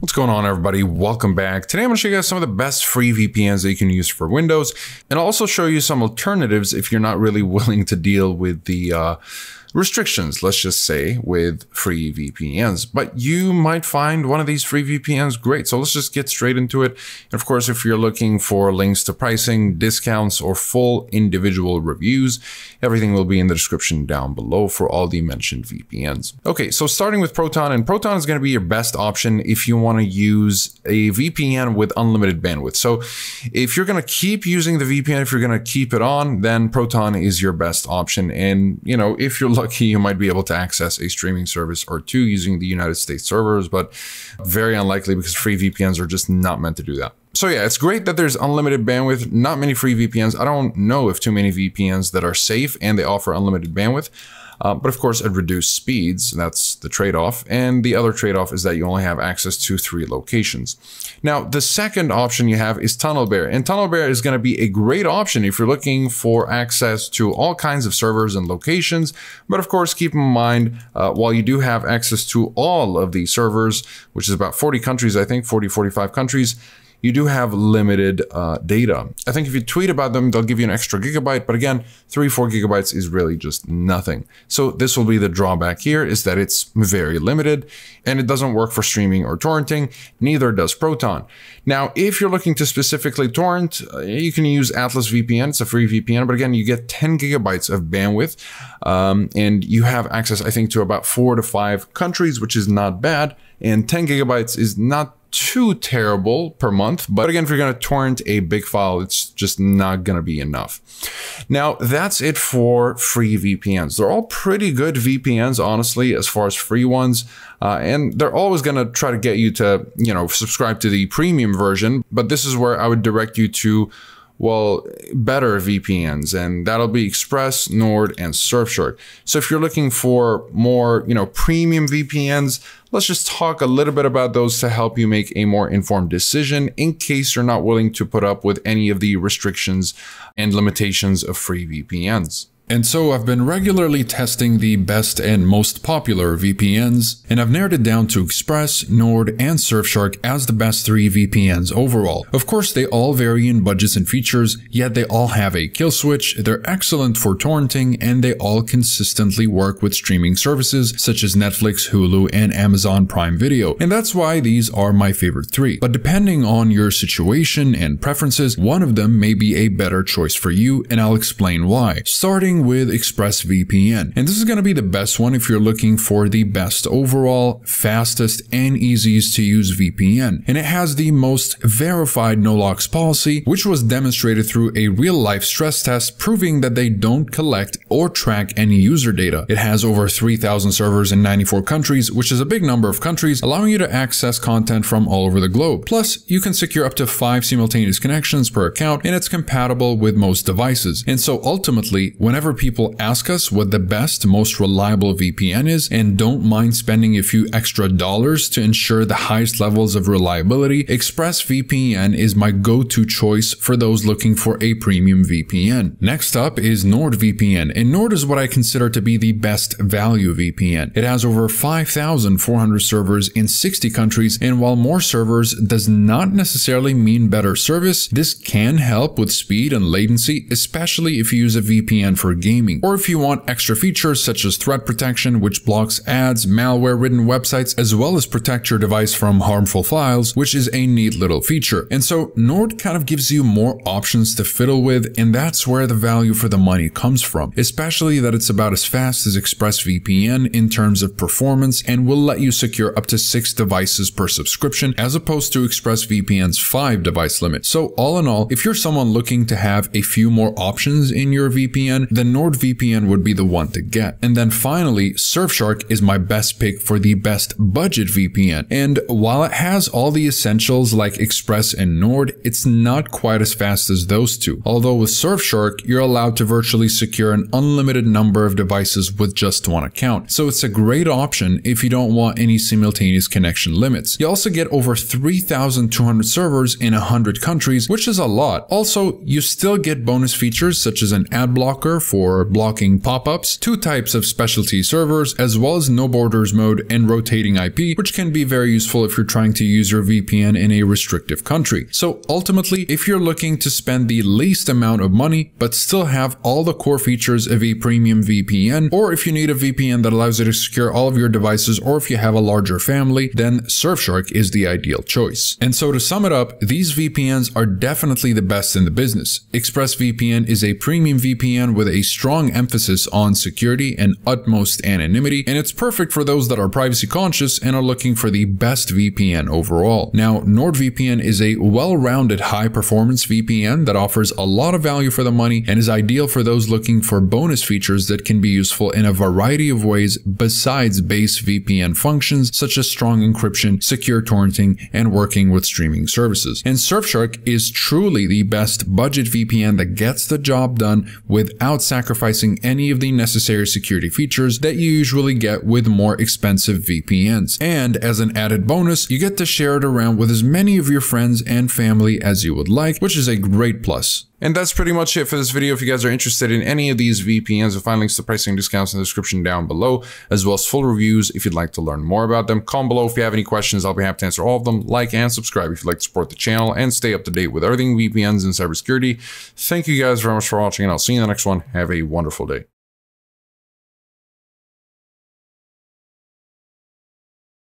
What's going on everybody? Welcome back. Today I'm going to show you guys some of the best free VPNs that you can use for Windows and I'll also show you some alternatives if you're not really willing to deal with the uh, restrictions, let's just say, with free VPNs. But you might find one of these free VPNs great. So let's just get straight into it. And of course, if you're looking for links to pricing, discounts, or full individual reviews, everything will be in the description down below for all the mentioned VPNs. Okay, so starting with Proton, and Proton is going to be your best option if you want to use a VPN with unlimited bandwidth. So if you're going to keep using the VPN, if you're going to keep it on, then Proton is your best option. And, you know, if you're lucky, you might be able to access a streaming service or two using the United States servers, but very unlikely because free VPNs are just not meant to do that. So yeah, it's great that there's unlimited bandwidth, not many free VPNs. I don't know if too many VPNs that are safe and they offer unlimited bandwidth. Uh, but of course, at reduced speeds, that's the trade-off. And the other trade-off is that you only have access to three locations. Now, the second option you have is TunnelBear. And TunnelBear is going to be a great option if you're looking for access to all kinds of servers and locations. But of course, keep in mind, uh, while you do have access to all of these servers, which is about 40 countries, I think, 40, 45 countries, you do have limited uh, data. I think if you tweet about them, they'll give you an extra gigabyte, but again, three, four gigabytes is really just nothing. So this will be the drawback here is that it's very limited and it doesn't work for streaming or torrenting. Neither does Proton. Now, if you're looking to specifically torrent, uh, you can use Atlas VPN. It's a free VPN, but again, you get 10 gigabytes of bandwidth um, and you have access, I think, to about four to five countries, which is not bad. And 10 gigabytes is not too terrible per month. But again, if you're going to torrent a big file, it's just not going to be enough. Now, that's it for free VPNs. They're all pretty good VPNs, honestly, as far as free ones. Uh, and they're always going to try to get you to, you know, subscribe to the premium version. But this is where I would direct you to well, better VPNs, and that'll be Express, Nord, and Surfshark. So if you're looking for more, you know, premium VPNs, let's just talk a little bit about those to help you make a more informed decision in case you're not willing to put up with any of the restrictions and limitations of free VPNs. And so I've been regularly testing the best and most popular VPNs, and I've narrowed it down to Express, Nord, and Surfshark as the best three VPNs overall. Of course, they all vary in budgets and features, yet they all have a kill switch, they're excellent for torrenting, and they all consistently work with streaming services such as Netflix, Hulu, and Amazon Prime Video. And that's why these are my favorite three. But depending on your situation and preferences, one of them may be a better choice for you, and I'll explain why. Starting with ExpressVPN. And this is going to be the best one if you're looking for the best overall, fastest, and easiest to use VPN. And it has the most verified no-logs policy, which was demonstrated through a real-life stress test proving that they don't collect or track any user data. It has over 3,000 servers in 94 countries, which is a big number of countries, allowing you to access content from all over the globe. Plus, you can secure up to 5 simultaneous connections per account, and it's compatible with most devices. And so ultimately, whenever whenever people ask us what the best, most reliable VPN is and don't mind spending a few extra dollars to ensure the highest levels of reliability, ExpressVPN is my go-to choice for those looking for a premium VPN. Next up is NordVPN, and Nord is what I consider to be the best value VPN. It has over 5,400 servers in 60 countries, and while more servers does not necessarily mean better service, this can help with speed and latency, especially if you use a VPN for gaming. Or if you want extra features such as threat protection, which blocks ads, malware-ridden websites, as well as protect your device from harmful files, which is a neat little feature. And so Nord kind of gives you more options to fiddle with, and that's where the value for the money comes from, especially that it's about as fast as ExpressVPN in terms of performance and will let you secure up to six devices per subscription as opposed to ExpressVPN's five device limit. So all in all, if you're someone looking to have a few more options in your VPN, then NordVPN would be the one to get. And then finally, Surfshark is my best pick for the best budget VPN. And while it has all the essentials like Express and Nord, it's not quite as fast as those two. Although with Surfshark, you're allowed to virtually secure an unlimited number of devices with just one account. So it's a great option if you don't want any simultaneous connection limits. You also get over 3,200 servers in 100 countries, which is a lot. Also, you still get bonus features such as an ad blocker for blocking pop-ups, two types of specialty servers, as well as no borders mode and rotating IP, which can be very useful if you're trying to use your VPN in a restrictive country. So ultimately, if you're looking to spend the least amount of money, but still have all the core features of a premium VPN, or if you need a VPN that allows you to secure all of your devices, or if you have a larger family, then Surfshark is the ideal choice. And so to sum it up, these VPNs are definitely the best in the business. ExpressVPN is a premium VPN with a strong emphasis on security and utmost anonymity, and it's perfect for those that are privacy conscious and are looking for the best VPN overall. Now, NordVPN is a well-rounded high-performance VPN that offers a lot of value for the money and is ideal for those looking for bonus features that can be useful in a variety of ways besides base VPN functions such as strong encryption, secure torrenting, and working with streaming services. And Surfshark is truly the best budget VPN that gets the job done without sacrificing any of the necessary security features that you usually get with more expensive VPNs. And as an added bonus, you get to share it around with as many of your friends and family as you would like, which is a great plus. And that's pretty much it for this video. If you guys are interested in any of these VPNs, you'll find links to pricing discounts in the description down below, as well as full reviews if you'd like to learn more about them. Comment below if you have any questions. I'll be happy to answer all of them. Like and subscribe if you'd like to support the channel and stay up to date with everything VPNs and cybersecurity. Thank you guys very much for watching, and I'll see you in the next one. Have a wonderful day.